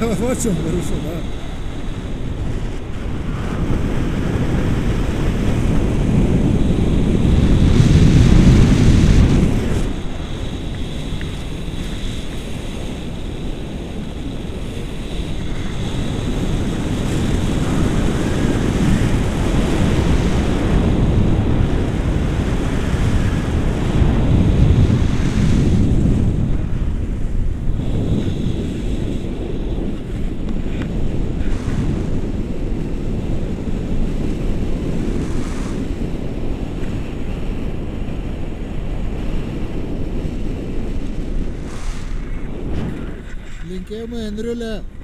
Zjechała pociąg wyruszona. ఇంకేం que me vendrá